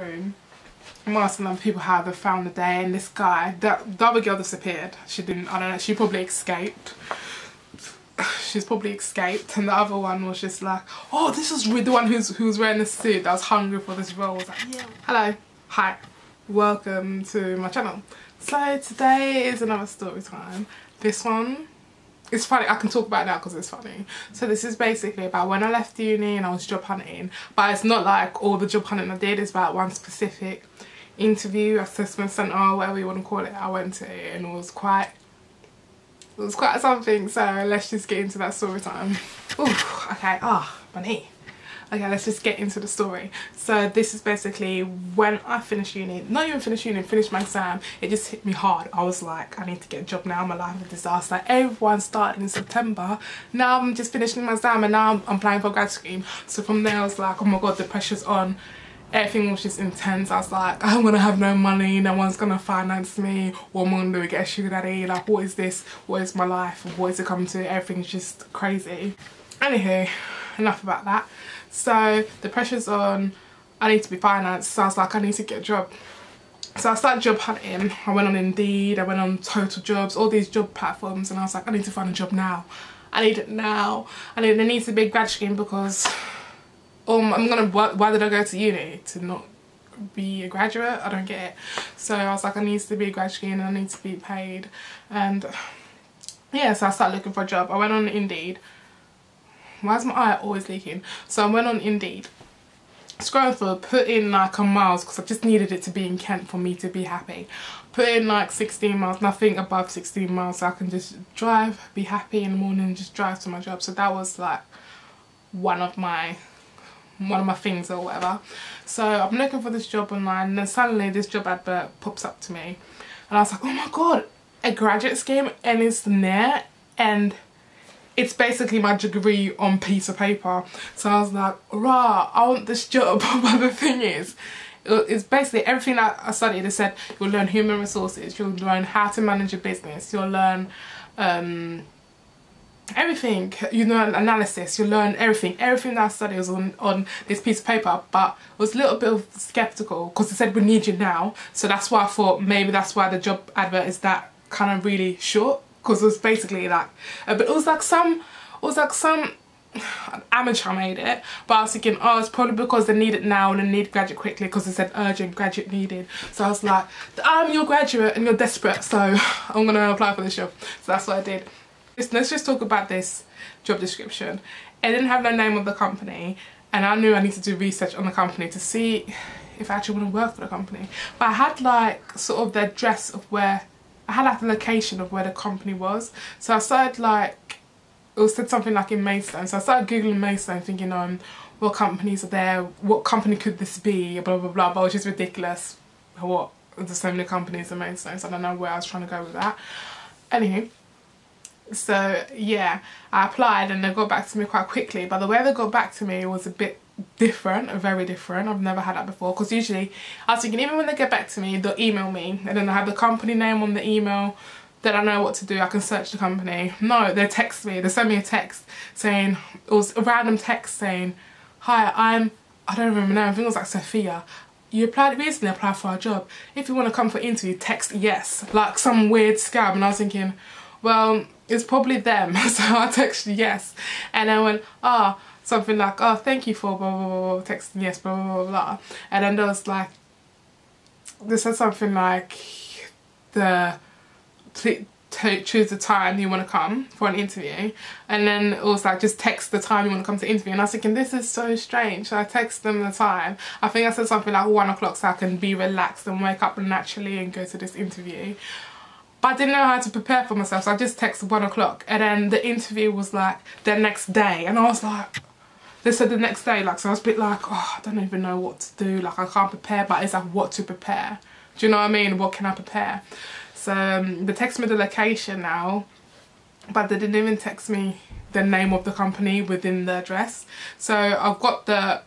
room. I'm asking them people how they found the day and this guy, the, the other girl disappeared. She didn't, I don't know, she probably escaped. She's probably escaped and the other one was just like, oh this is the one who's who was wearing the suit that was hungry for this role. I was like, yeah. Hello, hi, welcome to my channel. So today is another story time. This one it's funny I can talk about it now because it's funny. So this is basically about when I left uni and I was job hunting but it's not like all the job hunting I did it's about one specific interview assessment centre whatever you want to call it. I went to it and it was quite it was quite something so let's just get into that story time. Ooh, okay ah oh, my knee okay let's just get into the story. So this is basically when I finished uni not even finished uni finished my exam it just hit me hard. I was like I need to get a job now my life is a disaster. Everyone started in September. Now I'm just finishing my exam and now I'm, applying for grad scheme. So from there I was like oh my god the pressure's on. Everything was just intense. I was like, I'm gonna have no money, no one's gonna finance me, what am I gonna do, get a sugar daddy, like what is this, what is my life, what is it coming to, everything's just crazy. Anywho, enough about that. So the pressure's on, I need to be financed, so I was like, I need to get a job. So I started job hunting, I went on Indeed, I went on Total Jobs, all these job platforms and I was like, I need to find a job now. I need it now. I need, there needs to be a grad scheme because um, I'm gonna, why, why did I go to uni? To not be a graduate? I don't get it. So I was like, I need to be a grad scheme and I need to be paid. And yeah, so I started looking for a job. I went on Indeed why is my eye always leaking? So I went on Indeed, scrolling through, put in like a miles because I just needed it to be in Kent for me to be happy. Put in like 16 miles, nothing above 16 miles so I can just drive, be happy in the morning, and just drive to my job. So that was like one of my one of my things or whatever. So I'm looking for this job online and then suddenly this job advert pops up to me and I was like, oh my god, a graduate scheme and it's there and it's basically my degree on piece of paper. So I was like, rah, I want this job. but the thing is, it's basically everything that I studied. It said you'll learn human resources, you'll learn how to manage a business, you'll learn um, everything. You learn analysis, You'll learn everything. Everything that I studied was on, on this piece of paper, but I was a little bit skeptical because it said we need you now. So that's why I thought maybe that's why the job advert is that kind of really short because it was basically like uh, but it was like some it was like some amateur made it but I was thinking oh it's probably because they need it now and they need graduate quickly because it said urgent graduate needed. So I was like I'm your graduate and you're desperate so I'm gonna apply for this job. So that's what I did. Let's just talk about this job description. It didn't have no name of the company and I knew I needed to do research on the company to see if I actually want to work for the company. But I had like sort of the address of where I had like the location of where the company was. So I started like, it was said something like in Maidstone. So I started Googling Maidstone thinking um, what companies are there, what company could this be, blah, blah, blah, but which is ridiculous. What, there's so many companies in Maidstone, so I don't know where I was trying to go with that. Anywho, so yeah, I applied and they got back to me quite quickly, but the way they got back to me was a bit different, very different. I've never had that before because usually I was thinking even when they get back to me, they'll email me and then I have the company name on the email then I know what to do. I can search the company. No, they text me. They send me a text saying, it was a random text saying, hi, I'm, I don't remember now, I think it was like Sophia. You applied recently applied for a job. If you want to come for interview, text yes. Like some weird scam. And I was thinking, well, it's probably them. so I texted yes. And I went, ah, oh, something like, oh, thank you for blah, blah, blah, blah, texting yes, blah, blah, blah, blah. And then there was like, they said something like, the, choose the time you want to come for an interview. And then it was like, just text the time you want to come to interview. And I was thinking, this is so strange. So I text them the time. I think I said something like one o'clock so I can be relaxed and wake up naturally and go to this interview. But I didn't know how to prepare for myself, so I just texted one o'clock. And then the interview was like the next day. And I was like, they said the next day like so I was a bit like oh I don't even know what to do. Like I can't prepare but it's like what to prepare. Do you know what I mean? What can I prepare? So um, they text me the location now but they didn't even text me the name of the company within the address. So I've got the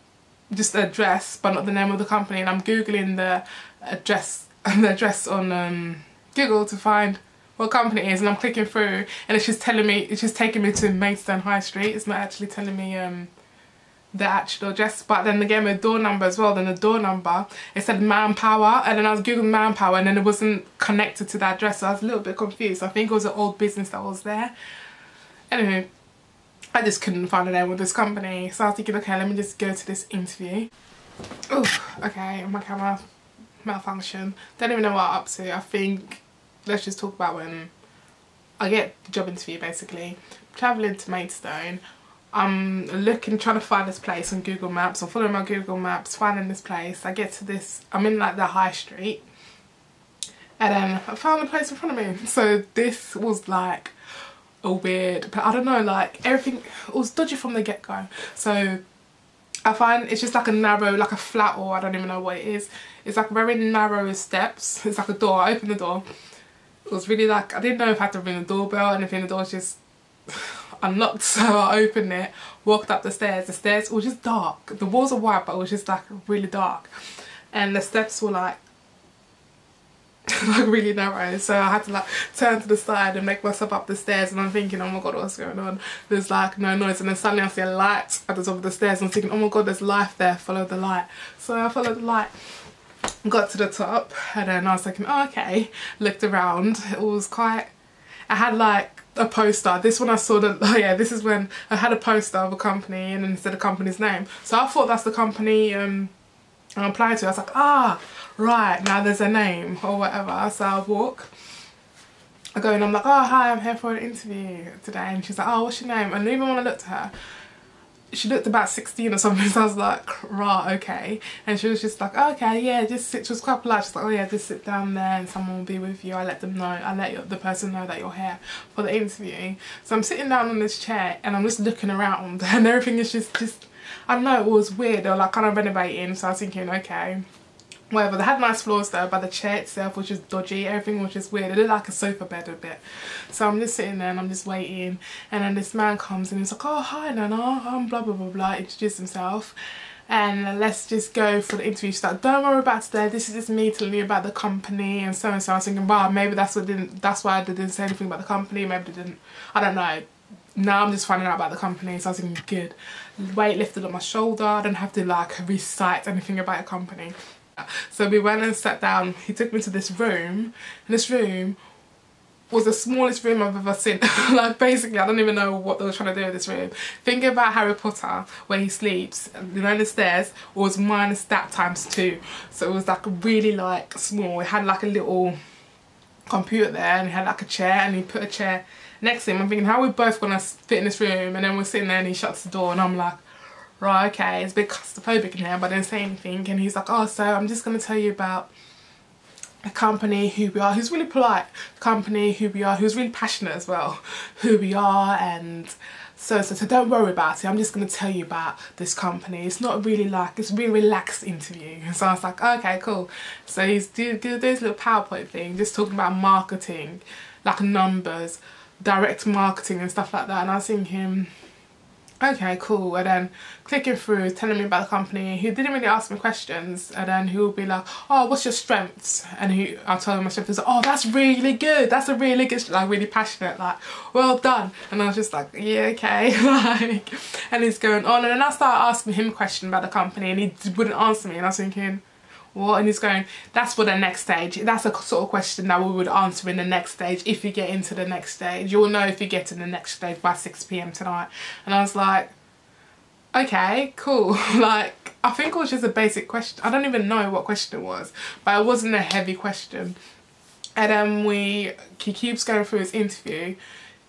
just the address but not the name of the company and I'm googling the address the address on um, Google to find what company it is and I'm clicking through and it's just telling me it's just taking me to Maidstone High Street. It's not actually telling me um the actual address but then they gave me a door number as well then the door number it said manpower and then I was googling manpower and then it wasn't connected to that address so I was a little bit confused. I think it was an old business that was there. Anyway I just couldn't find a name with this company so I was thinking okay let me just go to this interview. Oh okay my camera malfunction. Don't even know what I'm up to. I think let's just talk about when I get the job interview basically. Traveling to Maidstone I'm looking, trying to find this place on Google Maps. I'm following my Google Maps, finding this place. I get to this, I'm in like the high street. And then I found the place in front of me. So this was like a weird, but I don't know, like everything was dodgy from the get-go. So I find it's just like a narrow, like a flat or I don't even know what it is. It's like very narrow steps. It's like a door. I opened the door. It was really like, I didn't know if I had to ring the doorbell and if the door was just unlocked so I opened it walked up the stairs. The stairs were just dark. The walls are white but it was just like really dark. And the steps were like like really narrow. So I had to like turn to the side and make myself up the stairs. And I'm thinking oh my god what's going on? There's like no noise. And then suddenly I see a light at the top of the stairs. And I'm thinking oh my god there's life there. Follow the light. So I followed the light got to the top. And then I was thinking oh okay. Looked around. It was quite I had like a poster. This one I saw that, oh yeah, this is when I had a poster of a company and said the company's name. So I thought that's the company um, I applied to. I was like, ah, right, now there's a name or whatever. So I walk. I go and I'm like, oh, hi, I'm here for an interview today. And she's like, oh, what's your name? And even when I looked at her, she looked about 16 or something so I was like right okay. And she was just like oh, okay yeah just sit she was quite polite she's like oh yeah just sit down there and someone will be with you. I let them know I let the person know that you're here for the interview. So I'm sitting down on this chair and I'm just looking around and everything is just just I don't know it was weird. They were like kind of renovating. So I was thinking okay whatever. They had nice floors though, but the chair itself was just dodgy. Everything was just weird. It looked like a sofa bed a bit. So I'm just sitting there and I'm just waiting. And then this man comes and he's like, oh, hi, Nana. I'm blah, blah, blah, blah. Introduce himself. And let's just go for the interview. She's like, don't worry about today. This is just me telling you about the company and so and so. I was thinking, wow, maybe that's what didn't, that's why I didn't say anything about the company. Maybe they didn't, I don't know now I'm just finding out about the company so I was thinking good weight lifted on my shoulder I don't have to like recite anything about a company so we went and sat down. He took me to this room. And this room was the smallest room I've ever seen. like basically, I don't even know what they were trying to do with this room. Thinking about Harry Potter, where he sleeps, you know, the stairs was minus that times two. So it was like really like small. It had like a little computer there and he had like a chair and he put a chair next to him. I'm thinking, how are we both gonna fit in this room? And then we're sitting there and he shuts the door and I'm like, right, okay, it's a bit claustrophobic in here, but I didn't say anything. And he's like, oh, so I'm just going to tell you about a company, who we are, who's really polite, company, who we are, who's really passionate as well, who we are, and so, so, so don't worry about it, I'm just going to tell you about this company. It's not really like, it's a really relaxed interview. So I was like, okay, cool. So he's doing this little PowerPoint thing, just talking about marketing, like numbers, direct marketing and stuff like that. And I was thinking, okay cool. And then clicking through telling me about the company. He didn't really ask me questions. And then he would be like oh what's your strengths? And he I told him my strengths. Like, oh that's really good. That's a really good like really passionate like well done. And I was just like yeah okay. Like and he's going on. And then I started asking him a question about the company and he wouldn't answer me. And I was thinking what? And he's going that's for the next stage. That's a sort of question that we would answer in the next stage if you get into the next stage. You'll know if you get to the next stage by 6 p.m tonight. And I was like okay cool. Like I think it was just a basic question. I don't even know what question it was but it wasn't a heavy question. And then we he keeps going through his interview.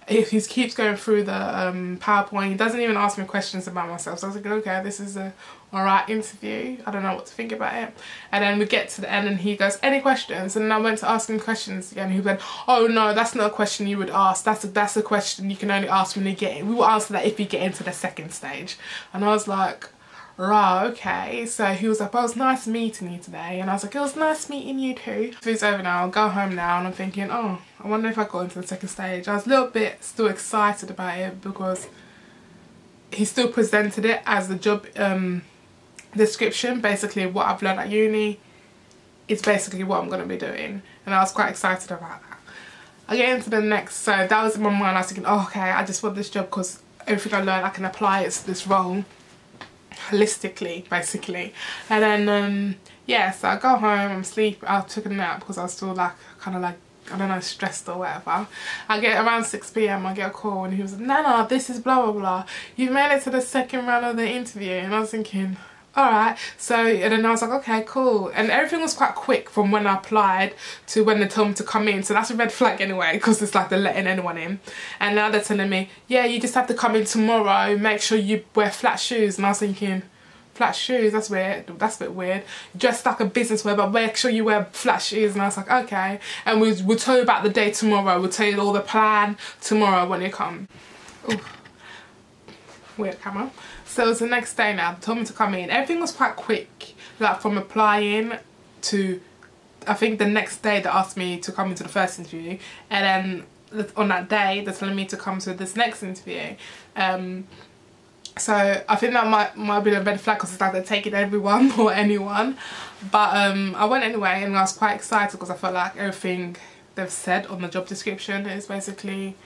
If he keeps going through the um, PowerPoint, he doesn't even ask me questions about myself. So I was like, okay, this is a alright interview. I don't know what to think about it. And then we get to the end and he goes, any questions? And I went to ask him questions again. He went, oh no, that's not a question you would ask. That's a, that's a question you can only ask when you get in. We will answer that if you get into the second stage. And I was like, right, okay. So he was like, it was nice meeting you today. And I was like, it was nice meeting you too. So it's over now, I'll go home now. And I'm thinking, oh, I wonder if I got into the second stage. I was a little bit still excited about it because he still presented it as the job um, description. Basically what I've learned at uni is basically what I'm going to be doing. And I was quite excited about that. I get into the next, so that was in my mind. I was thinking, oh, okay, I just want this job because everything I learned I can apply it to this role holistically basically and then um yeah so I go home I'm sleep I took a nap because I was still like kind of like I don't know, stressed or whatever. I get around 6pm, I get a call and he was like, Nana, this is blah blah blah. You've made it to the second round of the interview. And I was thinking, alright. So, and then I was like, okay, cool. And everything was quite quick from when I applied to when they told me to come in. So that's a red flag anyway, because it's like they're letting anyone in. And now they're telling me, yeah, you just have to come in tomorrow, make sure you wear flat shoes. And I was thinking, flat shoes, that's weird, that's a bit weird. Dressed like a business wear, but make sure you wear flat shoes. And I was like, okay. And we, we'll tell you about the day tomorrow. We'll tell you all the plan tomorrow when you come. Ooh. Weird camera. So it's the next day now, they told me to come in. Everything was quite quick, like from applying to, I think the next day they asked me to come into the first interview. And then on that day, they're telling me to come to this next interview. Um, so I think that might might be a red flag because it's like they're taking everyone or anyone. But um, I went anyway and I was quite excited because I felt like everything they've said on the job description is basically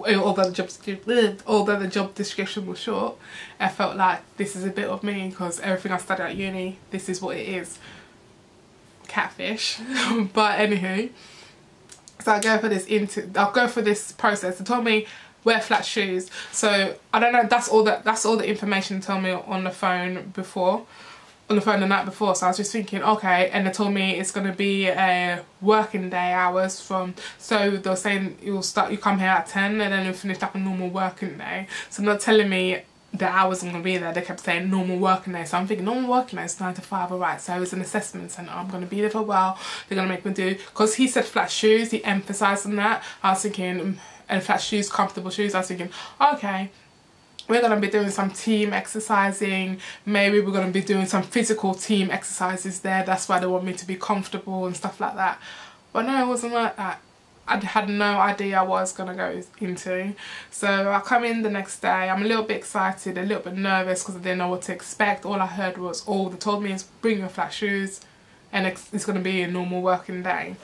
although the job although the job description was short. I felt like this is a bit of me because everything I studied at uni this is what it is. Catfish. But anywho. So I go for this into I'll go for this process. They told me wear flat shoes. So I don't know, that's all that that's all the information they told me on the phone before on the phone the night before so I was just thinking okay and they told me it's going to be a working day hours from so they were saying you'll start you come here at 10 and then you'll finish like a normal working day. So not telling me the hours I'm going to be there they kept saying normal working day. So I'm thinking normal working day is 9 to 5 alright so it's an assessment centre. I'm going to be there for a while they're going to make me do because he said flat shoes he emphasised on that. I was thinking mm, and flat shoes, comfortable shoes, I was thinking, okay, we're going to be doing some team exercising, maybe we're going to be doing some physical team exercises there, that's why they want me to be comfortable and stuff like that. But no, it wasn't like that. I had no idea what I was going to go into. So I come in the next day, I'm a little bit excited, a little bit nervous because I didn't know what to expect. All I heard was, all they told me is bring your flat shoes and it's going to be a normal working day.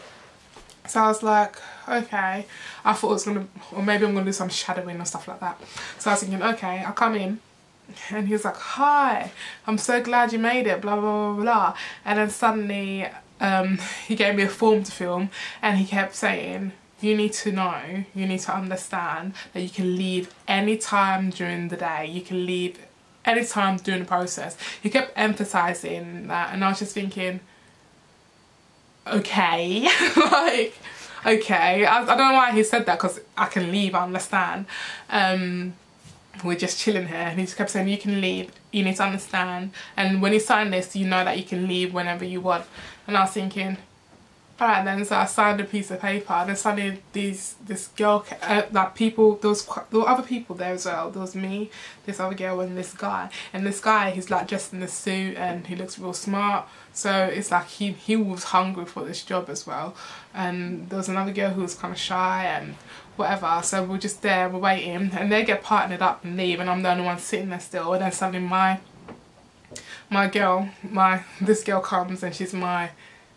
So I was like, okay. I thought it was gonna, or maybe I'm gonna do some shadowing or stuff like that. So I was thinking, okay, I'll come in. And he was like, hi, I'm so glad you made it, blah, blah, blah, blah. And then suddenly um, he gave me a form to film and he kept saying, you need to know, you need to understand that you can leave any time during the day. You can leave any time during the process. He kept emphasizing that and I was just thinking, okay. Like okay. I, I, don't know why he said that because I can leave I understand. Um, we're just chilling here. And he just kept saying you can leave. You need to understand. And when you sign this you know that you can leave whenever you want. And I was thinking Alright then, so I signed a piece of paper and then suddenly these, this girl, uh, like people, there was, there were other people there as well. There was me, this other girl and this guy. And this guy, he's like dressed in a suit and he looks real smart. So it's like he, he was hungry for this job as well. And there was another girl who was kind of shy and whatever. So we're just there, we're waiting and they get partnered up and leave and I'm the only one sitting there still. And then suddenly my, my girl, my, this girl comes and she's my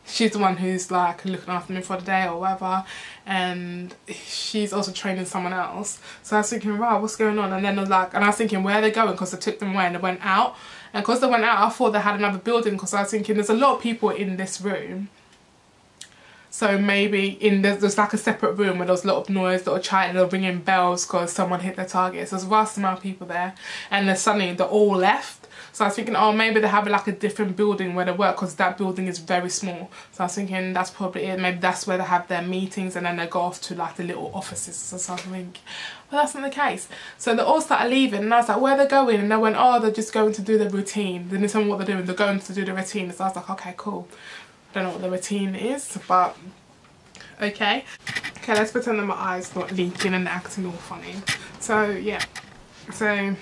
she's the one who's like looking after me for the day or whatever and she's also training someone else. So I was thinking wow what's going on? And then I was like and I was thinking where are they going? Because they took them away and they went out. And because they went out I thought they had another building because I was thinking there's a lot of people in this room. So maybe in the, there's like a separate room where there's a lot of noise, of chatting, they're ringing bells because someone hit their target. So there's a vast amount of people there. And then suddenly they're all left so I was thinking, oh, maybe they have like a different building where they work because that building is very small. So I was thinking that's probably it. Maybe that's where they have their meetings and then they go off to like the little offices or something. But that's not the case. So they all started leaving and I was like, where are they going? And they went, oh, they're just going to do the routine. They didn't tell me what they're doing. They're going to do the routine. So I was like, okay, cool. I don't know what the routine is, but okay. Okay, let's pretend that my eye's not leaking and acting all funny. So, yeah. So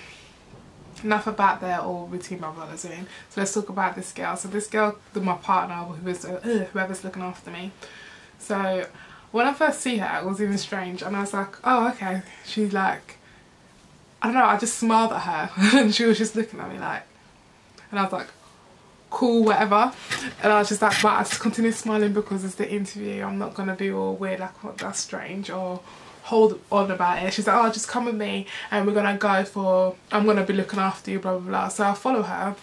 enough about their all routine my brother's doing. So let's talk about this girl. So this girl, my partner, who is uh, whoever's looking after me. So when I first see her, it was even strange, and I was like, oh okay. She's like, I don't know. I just smiled at her, and she was just looking at me like, and I was like, cool, whatever. And I was just like, but I just continue smiling because it's the interview. I'm not gonna be all weird like, what, that's strange or hold on about it. She's like, oh, just come with me and we're gonna go for, I'm gonna be looking after you, blah, blah, blah. So I follow her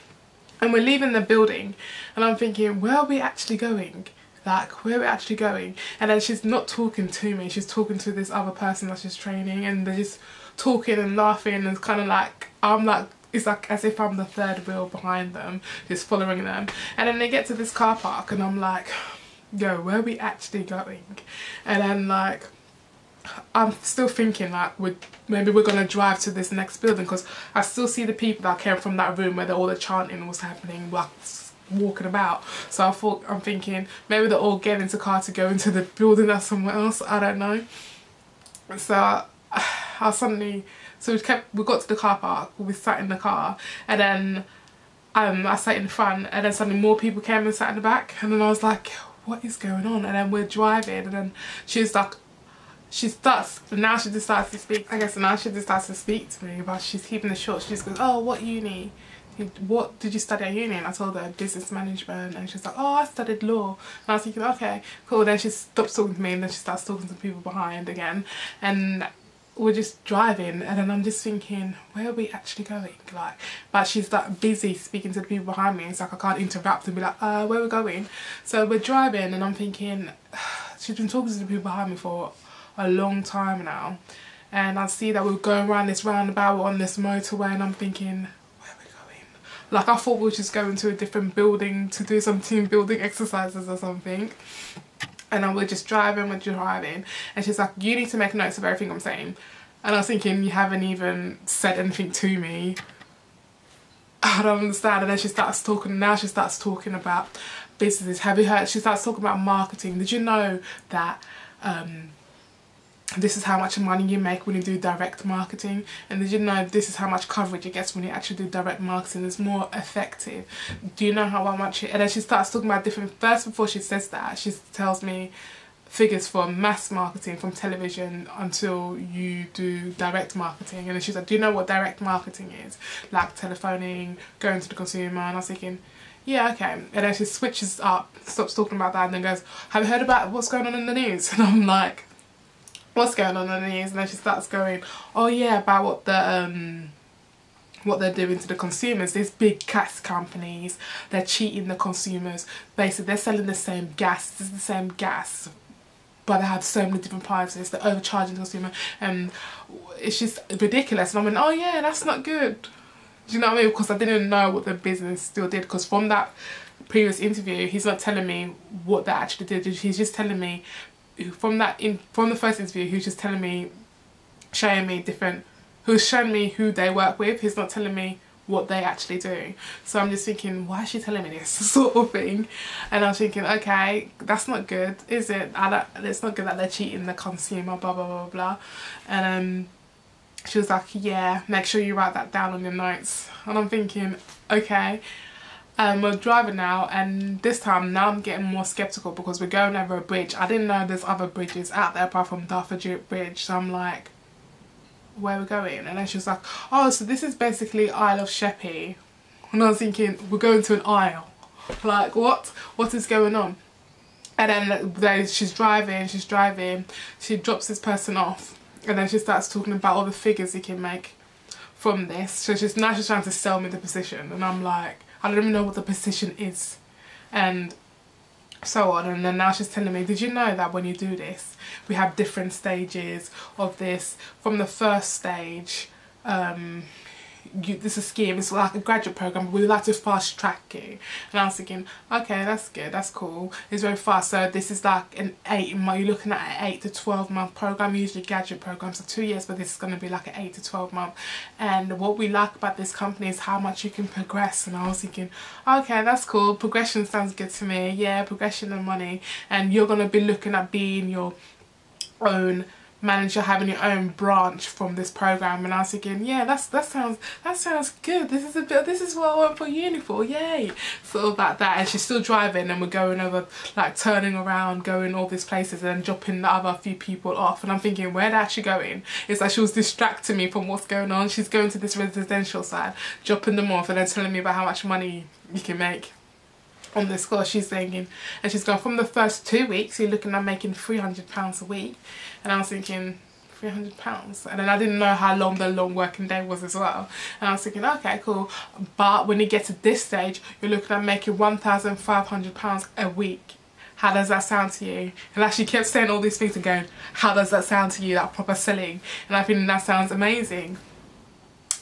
and we're leaving the building and I'm thinking, where are we actually going? Like, where are we actually going? And then she's not talking to me, she's talking to this other person that she's training and they're just talking and laughing and it's kind of like, I'm like, it's like as if I'm the third wheel behind them, just following them. And then they get to this car park and I'm like, yo, where are we actually going? And then like, I'm still thinking like we maybe we're gonna drive to this next building because I still see the people that came from that room where the, all the chanting was happening like walking about. So I thought I'm thinking maybe they're all getting into car to go into the building or somewhere else I don't know. So I, I suddenly so we kept we got to the car park we sat in the car and then um, I sat in front and then suddenly more people came and sat in the back and then I was like what is going on? And then we're driving and then she was like she starts now she decides to speak I guess now she decides to speak to me but she's keeping it short. She just goes oh what uni? What did you study at uni? And I told her business management and she's like oh I studied law. And I was thinking okay cool. Then she stops talking to me and then she starts talking to people behind again and we're just driving and then I'm just thinking where are we actually going? Like but she's like busy speaking to the people behind me it's like I can't interrupt and be like uh where are we going? So we're driving and I'm thinking she's been talking to the people behind me for a long time now. And I see that we're going around this roundabout on this motorway and I'm thinking where are we going? Like I thought we were just going to a different building to do some team building exercises or something. And then we're just driving we're driving. And she's like you need to make notes of everything I'm saying. And I was thinking you haven't even said anything to me. I don't understand. And then she starts talking now she starts talking about businesses. Have you heard? She starts talking about marketing. Did you know that um, this is how much money you make when you do direct marketing. And did you know this is how much coverage it gets when you actually do direct marketing? It's more effective. Do you know how much it, and then she starts talking about different first before she says that she tells me figures for mass marketing from television until you do direct marketing. And then she's like do you know what direct marketing is? Like telephoning going to the consumer. And I was thinking yeah okay. And then she switches up stops talking about that and then goes have you heard about what's going on in the news? And I'm like what's going on in the news and then she starts going oh yeah about what the um what they're doing to the consumers. These big gas companies they're cheating the consumers. Basically they're selling the same gas. It's the same gas but they have so many different prices. They're overcharging the consumer and it's just ridiculous. And I went oh yeah that's not good. Do you know what I mean? Because I didn't know what the business still did because from that previous interview he's not telling me what they actually did. He's just telling me from that in from the first interview was just telling me showing me different who's showing me who they work with he's not telling me what they actually do. So I'm just thinking why is she telling me this sort of thing? And I'm thinking okay that's not good is it? It's not good that they're cheating the consumer blah blah blah blah. And um she was like yeah make sure you write that down on your notes. And I'm thinking okay um, we're driving now and this time now I'm getting more skeptical because we're going over a bridge. I didn't know there's other bridges out there apart from Dartford Bridge. So I'm like where we're we going? And then she was like oh so this is basically Isle of Sheppey. And I was thinking we're going to an isle. Like what? What is going on? And then they, she's driving she's driving. She drops this person off. And then she starts talking about all the figures you can make from this. So she's now she's trying to sell me the position. And I'm like I don't even know what the position is. And so on. And then now she's telling me did you know that when you do this we have different stages of this? From the first stage um, you, this is a scheme, it's like a graduate program, we like to fast track you. And I was thinking, okay, that's good, that's cool. It's very fast. So this is like an eight month, you're looking at an eight to 12 month program, usually graduate programs are two years, but this is going to be like an eight to 12 month. And what we like about this company is how much you can progress. And I was thinking, okay, that's cool. Progression sounds good to me. Yeah, progression and money. And you're going to be looking at being your own manager having your own branch from this program and I was thinking yeah that's that sounds that sounds good. This is a bit this is what I went for uni for. Yay! Sort of like that and she's still driving and we're going over like turning around going all these places and dropping the other few people off. And I'm thinking where they're actually going it's like she was distracting me from what's going on. She's going to this residential side dropping them off and then telling me about how much money you can make on the score she's thinking and she's gone from the first two weeks you're looking at making 300 pounds a week. And I was thinking 300 pounds? And then I didn't know how long the long working day was as well. And I was thinking okay cool. But when you get to this stage you're looking at making 1,500 pounds a week. How does that sound to you? And actually kept saying all these things and going how does that sound to you that proper selling? And I think that sounds amazing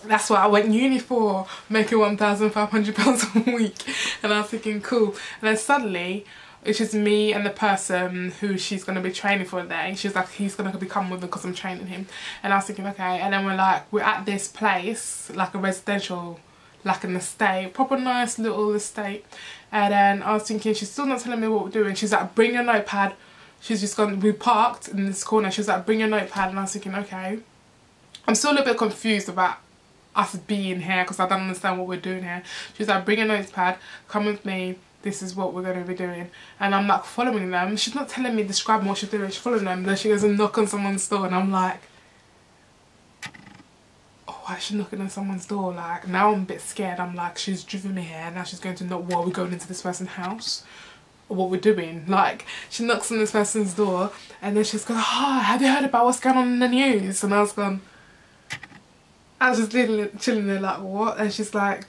that's what I went uni for, making £1,500 a week. And I was thinking, cool. And then suddenly, it's just me and the person who she's going to be training for the day. She's like, he's going to become with me because I'm training him. And I was thinking, okay. And then we're like, we're at this place, like a residential, like an estate, proper nice little estate. And then I was thinking, she's still not telling me what we're doing. She's like, bring your notepad. She's just gone, we parked in this corner. She's like, bring your notepad. And I was thinking, okay. I'm still a little bit confused about us being here because I don't understand what we're doing here. She's like, bring a notepad, come with me, this is what we're going to be doing. And I'm like following them. She's not telling me, describing what she's doing, she's following them. Then she goes and knock on someone's door and I'm like, oh, why is she knocking on someone's door? Like, now I'm a bit scared. I'm like, she's driven me here. Now she's going to knock, what, we're going into this person's house? Or what we're doing? Like, she knocks on this person's door and then she's going, oh, ah, have you heard about what's going on in the news? And I was going, I was just chilling there like, what? And she's like,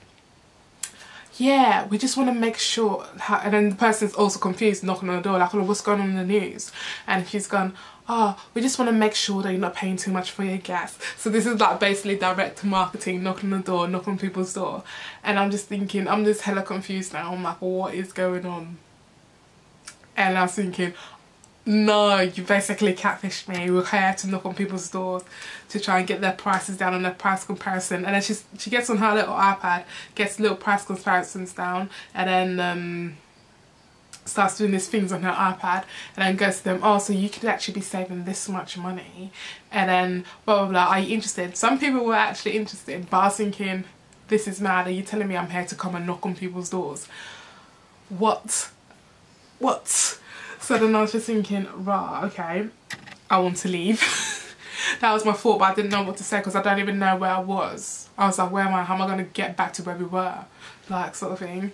yeah, we just want to make sure. And then the person's also confused, knocking on the door, like, oh, what's going on in the news? And she's gone, oh, we just want to make sure that you're not paying too much for your gas. So this is like basically direct marketing, knocking on the door, knocking on people's door. And I'm just thinking, I'm just hella confused now. I'm like, what is going on? And I was thinking, no, you basically catfished me. We're here to knock on people's doors to try and get their prices down on their price comparison. And then she's, she gets on her little iPad, gets little price comparisons down, and then um, starts doing these things on her iPad, and then goes to them, oh, so you could actually be saving this much money. And then blah, blah, blah, are you interested? Some people were actually interested, but I was thinking, this is mad. Are you telling me I'm here to come and knock on people's doors? What? What? So then I was just thinking, right, okay, I want to leave. that was my thought, but I didn't know what to say because I don't even know where I was. I was like, where am I? How am I going to get back to where we were? Like, sort of thing.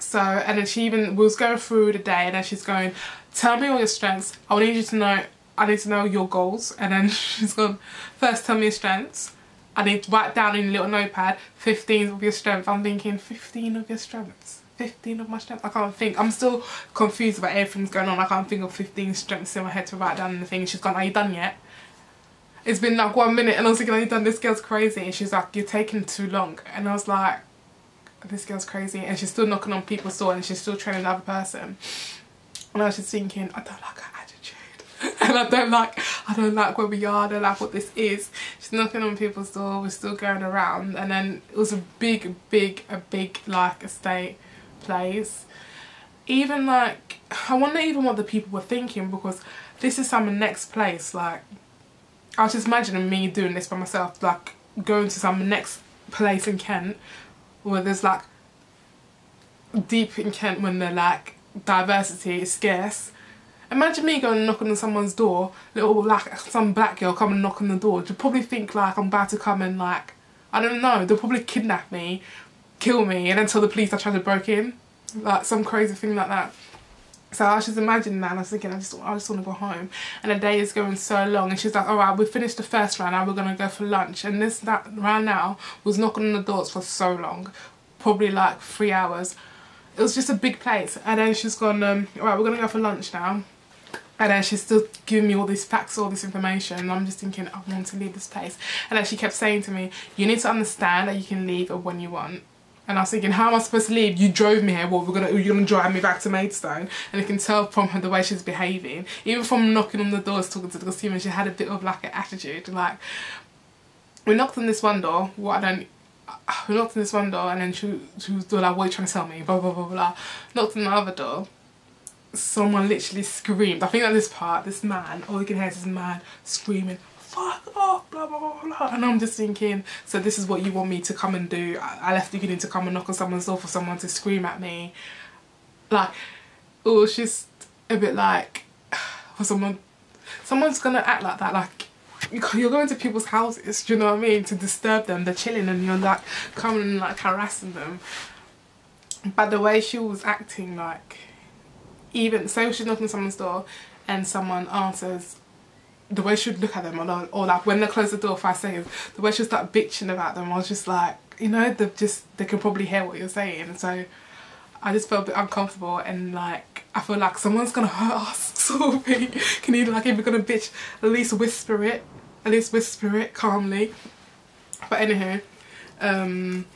So, and then she even was going through the day and then she's going, tell me all your strengths. I need you to know, I need to know your goals. And then she's gone, first tell me your strengths. I need to write down in a little notepad 15 of your strengths. I'm thinking 15 of your strengths 15 of my strengths. I can't think. I'm still confused about everything's going on. I can't think of 15 strengths in my head to write down the thing. She's gone, are you done yet? It's been like one minute and I was thinking, are you done? This girl's crazy. And she's like, you're taking too long. And I was like, this girl's crazy. And she's still knocking on people's door and she's still training another person. And I was just thinking, I don't like her attitude. and I don't like, I don't like where we are. I don't like what this is. She's knocking on people's door. We're still going around. And then it was a big, big, a big like estate place. Even like I wonder even what the people were thinking because this is some next place like I was just imagining me doing this by myself like going to some next place in Kent where there's like deep in Kent when they're like diversity is scarce. Imagine me going and knocking on someone's door little like some black girl coming and knock on the door. You'd probably think like I'm about to come and like I don't know they'll probably kidnap me kill me and then tell the police I tried to break in. Like some crazy thing like that. So I was just imagining that and I was thinking I just I just want to go home and the day is going so long and she's like alright we finished the first round now we're gonna go for lunch and this that round now was knocking on the doors for so long probably like three hours it was just a big place and then she's gone um, alright we're gonna go for lunch now and then she's still giving me all these facts, all this information, and I'm just thinking, I want to leave this place. And then she kept saying to me, you need to understand that you can leave when you want. And I was thinking, how am I supposed to leave? You drove me here. Well, we're gonna you're gonna drive me back to Maidstone. And you can tell from her the way she's behaving, even from knocking on the doors, talking to the consumer, she had a bit of like an attitude. Like we knocked on this one door. What I don't. We knocked on this one door, and then she she was like, "What are you trying to tell me?" Blah blah blah blah. Knocked on the other door. Someone literally screamed. I think at this part, this man, all you can hear is this man screaming, fuck off, blah, blah, blah, blah. And I'm just thinking, so this is what you want me to come and do. I, left the you to come and knock on someone's door for someone to scream at me. Like, it was just a bit like, for someone, someone's gonna act like that, like, you're going to people's houses, do you know what I mean, to disturb them, they're chilling and you're like coming and like harassing them. But the way she was acting like, even, so she's knocking on someone's door and someone answers the way she would look at them or, or like when they close the door five seconds the way she would start bitching about them I was just like you know they just they can probably hear what you're saying. So I just felt a bit uncomfortable and like I feel like someone's gonna hurt us thing can you like if you're gonna bitch at least whisper it at least whisper it calmly. But anywho um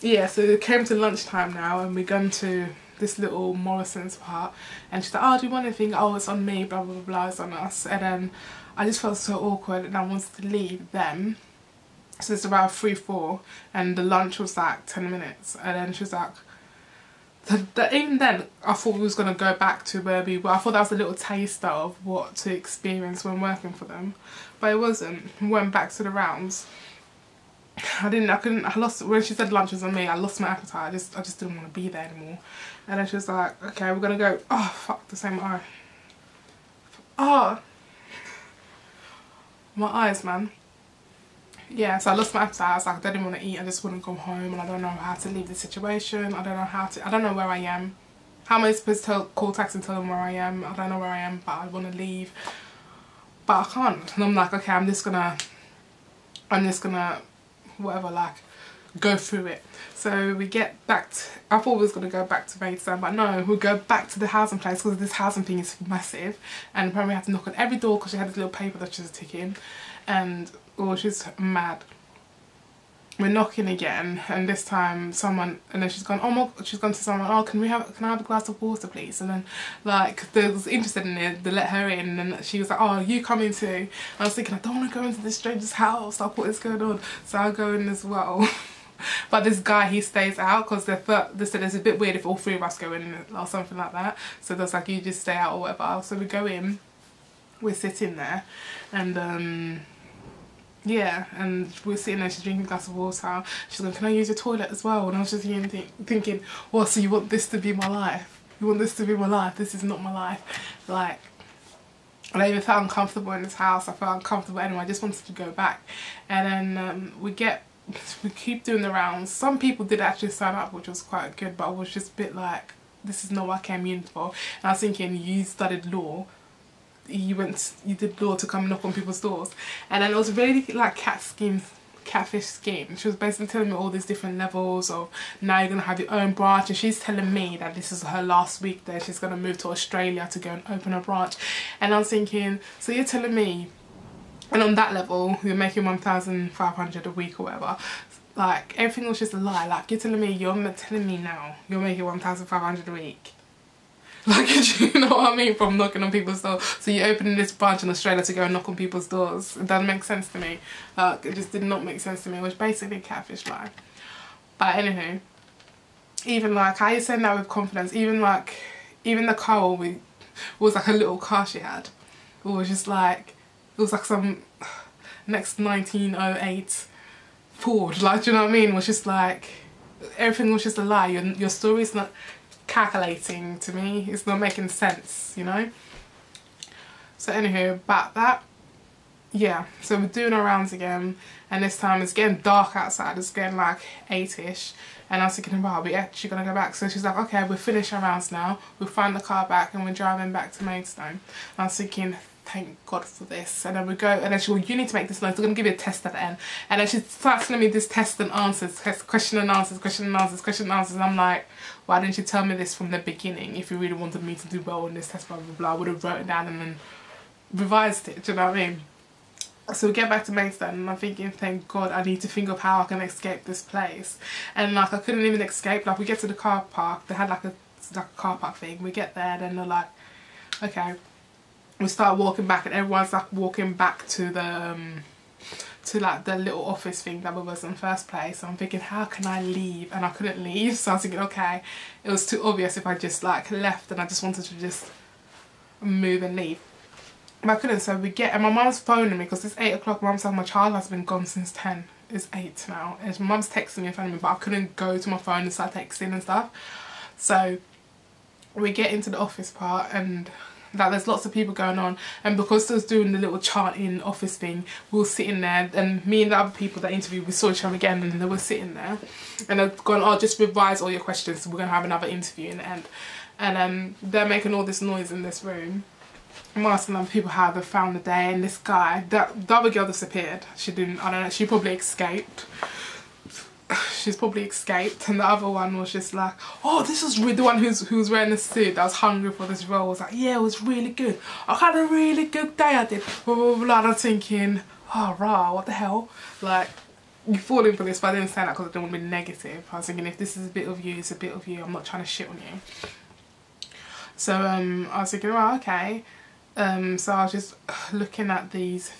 yeah so it came to lunchtime now and we're going to this little Morrison's part and she's like oh do you want anything? Oh it's on me blah blah blah, blah it's on us. And then I just felt so awkward and I wanted to leave them. So it's about 3 4 and the lunch was like 10 minutes. And then she was like the, the, even then I thought we was going to go back to where we were. I thought that was a little taster of what to experience when working for them. But it wasn't. We went back to the rounds. I didn't, I couldn't, I lost, when she said lunch was on me, I lost my appetite, I just, I just didn't want to be there anymore. And then she was like, okay, we're gonna go, oh fuck, the same eye. Oh, oh my eyes, man. Yeah, so I lost my appetite, I was like, I didn't want to eat, I just wouldn't go home, and I don't know how to leave the situation, I don't know how to, I don't know where I am. How am I supposed to tell, call taxi and tell them where I am? I don't know where I am, but I want to leave. But I can't. And I'm like, okay, I'm just gonna, I'm just gonna whatever like go through it. So we get back to, I thought we was going to go back to Maidstone but no we'll go back to the housing place because this housing thing is massive. And apparently we had to knock on every door because she had this little paper that she was ticking. And oh she's mad. We're knocking again and this time someone and then she's gone oh my she's gone to someone oh can we have can I have a glass of water please? And then like they was interested in it they let her in and she was like oh you coming too? And I was thinking I don't want to go into this stranger's house like what is going on? So I'll go in as well but this guy he stays out because they thought they said it's a bit weird if all three of us go in or something like that. So there's like you just stay out or whatever. So we go in we're sitting there and um yeah and we're sitting there she's drinking a glass of water. She's like can I use your toilet as well? And I was just thinking, thinking well so you want this to be my life? You want this to be my life? This is not my life. Like I even felt uncomfortable in this house. I felt uncomfortable anyway. I just wanted to go back. And then um, we get we keep doing the rounds. Some people did actually sign up which was quite good but I was just a bit like this is not what I came in for. And I was thinking you studied law. You went you did law to come knock on people's doors. And then it was really like cat scheme catfish scheme she was basically telling me all these different levels of now you're gonna have your own branch. And she's telling me that this is her last week there. She's gonna move to Australia to go and open a branch. And I'm thinking so you're telling me and on that level you're making 1,500 a week or whatever like everything was just a lie like you're telling me you're telling me now you're making 1,500 a week like, you know what I mean? From knocking on people's doors. So you're opening this branch in Australia to go and knock on people's doors. It doesn't make sense to me. Like, it just did not make sense to me. It was basically a catfish lie. But anywho, even like, you saying that with confidence? Even like, even the car we was like a little car she had. It was just like, it was like some next 1908 Ford. Like, do you know what I mean? It was just like, everything was just a lie. Your, your story's not calculating to me. It's not making sense, you know? So anywho, about that, yeah, so we're doing our rounds again and this time it's getting dark outside, it's getting like 8ish and I was thinking, wow, we're actually going to go back. So she's like, okay, we're finished our rounds now, we'll find the car back and we're driving back to Maidstone. And I was thinking, thank God for this. And then we go, and then she goes, you need to make this note. We're going to give you a test at the end. And then she starts telling me this test and answers, test, question and answers, question and answers, question and answers. And I'm like, why didn't you tell me this from the beginning if you really wanted me to do well in this test, blah, blah, blah. I would have wrote it down and then revised it, do you know what I mean? So we get back to Maidstone and I'm thinking, thank God, I need to think of how I can escape this place. And like, I couldn't even escape. Like, we get to the car park. They had like a, like a car park thing. We get there and they're like, okay, we start walking back and everyone's like walking back to the um, to like the little office thing that we was in first place. So I'm thinking how can I leave? And I couldn't leave. So I was thinking okay it was too obvious if I just like left and I just wanted to just move and leave. But I couldn't. So we get and my mum's phoning me because it's 8 o'clock. Mum's like my child has been gone since 10 it's 8 now. And my mum's texting me and phoning me but I couldn't go to my phone and start texting and stuff. So we get into the office part and that there's lots of people going on and because I was doing the little chanting office thing we were sitting there and me and the other people that interviewed we saw each other again and they were sitting there and they're going oh just revise all your questions we're gonna have another interview in the end and um, they're making all this noise in this room I'm asking them people how they found the day and this guy, that the other girl disappeared. She didn't, I don't know, she probably escaped. She's probably escaped and the other one was just like, oh this is the one who's who was wearing the suit that was hungry for this role was like, yeah it was really good. I had a really good day I did. Blah blah blah. And I'm thinking, oh rah, what the hell? Like you falling for this but I didn't say that because I didn't want to be negative. I was thinking if this is a bit of you, it's a bit of you. I'm not trying to shit on you. So um, I was thinking, well, okay. Um, so I was just looking at these,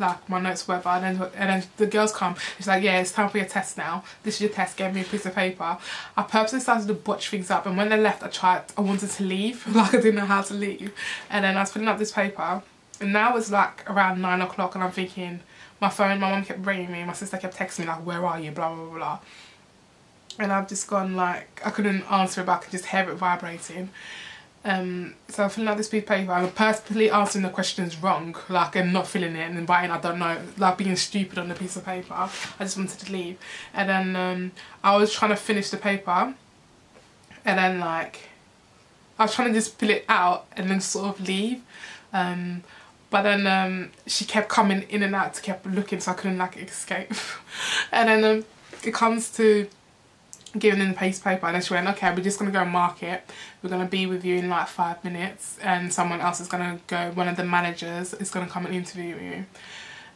like my notes, whatever, and then, and then the girls come. She's like, yeah, it's time for your test now. This is your test. Gave me a piece of paper. I purposely started to butch things up, and when they left, I tried. I wanted to leave, like I didn't know how to leave. And then I was filling up this paper, and now it's like around nine o'clock, and I'm thinking, my phone, my mum kept ringing me, my sister kept texting me like, where are you, blah, blah, blah, blah. And I've just gone like, I couldn't answer it, but I could just hear it vibrating. Um, so I'm filling out this piece of paper. I'm purposely answering the questions wrong, like and not filling it and then writing I don't know, like being stupid on the piece of paper. I just wanted to leave. And then um, I was trying to finish the paper and then like I was trying to just fill it out and then sort of leave. Um, but then um, she kept coming in and out, to kept looking, so I couldn't like escape. and then um, it comes to giving them the piece of paper, and then she went, okay, we're just gonna go and mark it. We're gonna be with you in like five minutes, and someone else is gonna go. One of the managers is gonna come and interview you.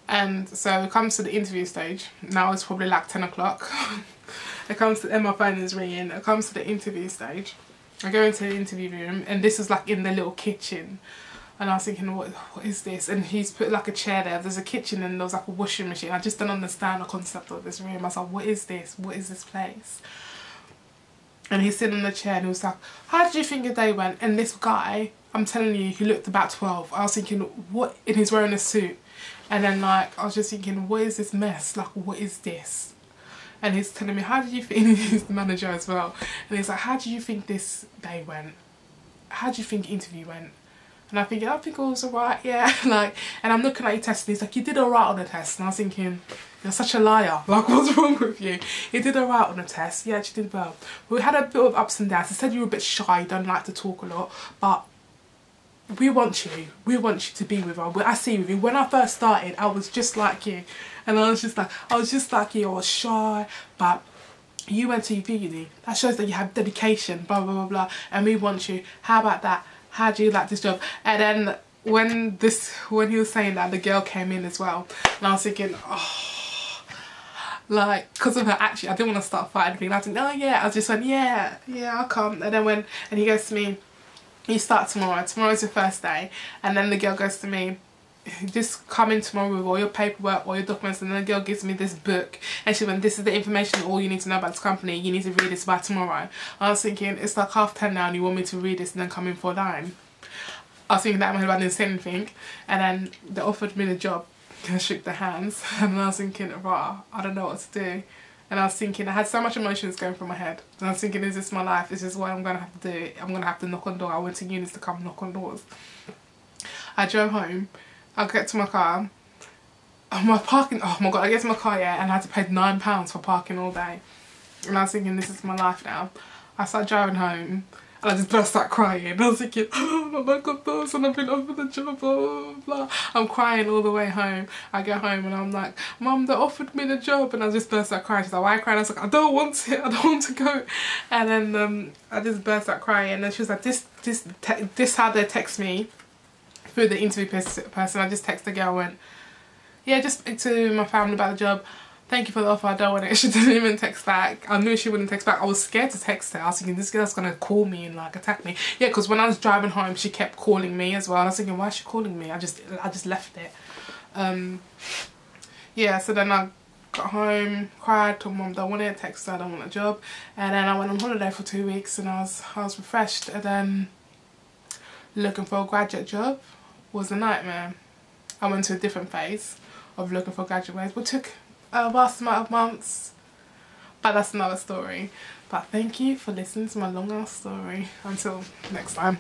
And so it comes to the interview stage. Now it's probably like 10 o'clock. it comes to, and my phone is ringing. It comes to the interview stage. I go into the interview room and this is like in the little kitchen and I was thinking what what is this and he's put like a chair there there's a kitchen and there's like a washing machine I just don't understand the concept of this room I was like what is this what is this place and he's sitting in the chair and he was like how did you think your day went? And this guy I'm telling you he looked about 12 I was thinking what and he's wearing a suit? And then like I was just thinking what is this mess? Like what is this? And he's telling me how did you think he's the manager as well? And he's like how do you think this day went? How do you think interview went and I think, oh, I think it was alright, yeah. like, and I'm looking at your test and he's like, you did alright on the test. And I was thinking, you're such a liar. Like, what's wrong with you? You did alright on the test. Yeah, you did well. We had a bit of ups and downs. I said you were a bit shy, you don't like to talk a lot. But we want you. We want you to be with us. I see with you. When I first started, I was just like you. And I was just like, I was just like you. I was shy. But you went to uni. That shows that you have dedication, blah, blah, blah, blah. And we want you. How about that? How do you like this job? And then when this when he was saying that the girl came in as well. And I was thinking oh like because of her actually I didn't want to start fighting I was like oh yeah. I just went yeah yeah I'll come. And then when and he goes to me you start tomorrow. Tomorrow's your first day. And then the girl goes to me just come in tomorrow with all your paperwork, all your documents, and then the girl gives me this book and she went, this is the information, all you need to know about this company, you need to read this by tomorrow. I was thinking, it's like half ten now and you want me to read this and then come in for nine. I was thinking that I didn't say anything. And then they offered me the job I shook their hands and I was thinking, rah, I don't know what to do. And I was thinking, I had so much emotions going through my head. And I was thinking, is this my life? Is this what I'm going to have to do? I'm going to have to knock on doors. I went to unis to come knock on doors. I drove home I get to my car. Oh, my parking, oh my god, I get to my car, yeah, and I had to pay £9 for parking all day. And I was thinking, this is my life now. I started driving home and I just burst out crying. I was thinking, oh my god, this and I've been offered the job, blah, blah, blah. I'm crying all the way home. I get home and I'm like, Mum, they offered me the job. And I just burst out crying. She's like, why crying? I was like, I don't want it. I don't want to go. And then um, I just burst out crying. And then she was like, this, this, this how they text me through the interview person, I just texted the girl went, yeah, just to my family about the job. Thank you for the offer, I don't want it. She didn't even text back. I knew she wouldn't text back. I was scared to text her. I was thinking, this girl's gonna call me and like attack me. Yeah, because when I was driving home, she kept calling me as well. I was thinking, why is she calling me? I just, I just left it. Um, yeah, so then I got home, cried, told mom don't want it, texted her I don't want a job. And then I went on holiday for two weeks and I was, I was refreshed. And then looking for a graduate job was a nightmare. I went to a different phase of looking for graduates, which took a vast amount of months. But that's another story. But thank you for listening to my long ass story. Until next time.